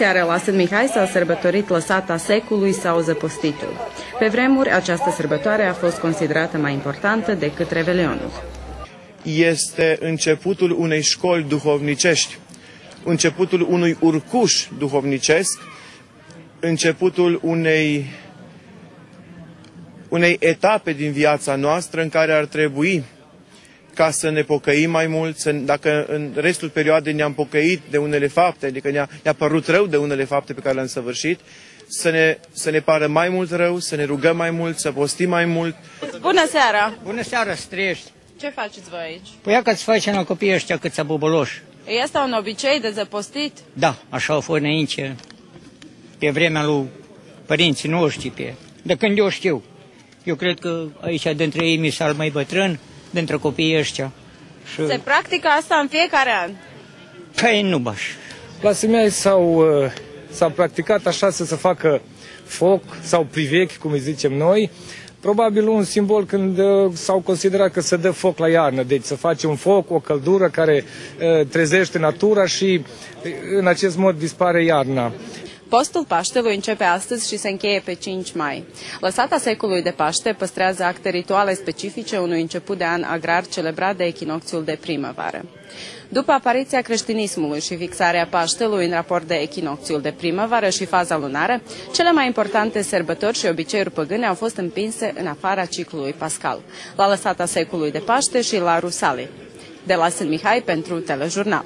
seară la Sfânt Mihai s-a sărbătorit lăsata secului sau zăpostitul. Pe vremuri, această sărbătoare a fost considerată mai importantă decât Revelionul. Este începutul unei școli duhovnicești, începutul unui urcuș duhovnicesc, începutul unei, unei etape din viața noastră în care ar trebui ca să ne pocăim mai mult, să, dacă în restul perioadei ne-am pocăit de unele fapte, adică ne-a, ne părut rău de unele fapte pe care le-am săvârșit, să ne, să ne pară mai mult rău, să ne rugăm mai mult, să postim mai mult. Bună seara! Bună seara, străiești. Ce faceți voi aici? Păi ia că-ți facem la copiii ăștia câți boboloși. Este un obicei de zăpostit? Da, așa au fost înainte, pe vremea lui părinții noștri, pe... de când eu știu. Eu cred că aici, dintre ei, mi s mai bătrân, dintre copiii ăștia. Și... Se practică asta în fiecare an? Păi nu, baș. La Simei s-au, uh, s-a practicat așa să se facă foc sau privechi, cum îi zicem noi, probabil un simbol când uh, s-au considerat că se dă foc la iarnă, deci să face un foc, o căldură care uh, trezește natura și uh, în acest mod dispare iarna. Postul Paștelui începe astăzi și se încheie pe 5 mai. Lăsata secolului de Paște păstrează acte rituale specifice unui început de an agrar celebrat de echinocțiul de primăvară. După apariția creștinismului și fixarea Paștelui în raport de echinocțiul de primăvară și faza lunară, cele mai importante sărbători și obiceiuri păgâne au fost împinse în afara ciclului pascal, la lăsata secolului de Paște și la Rusale. De la Sân Mihai pentru Telejurnal.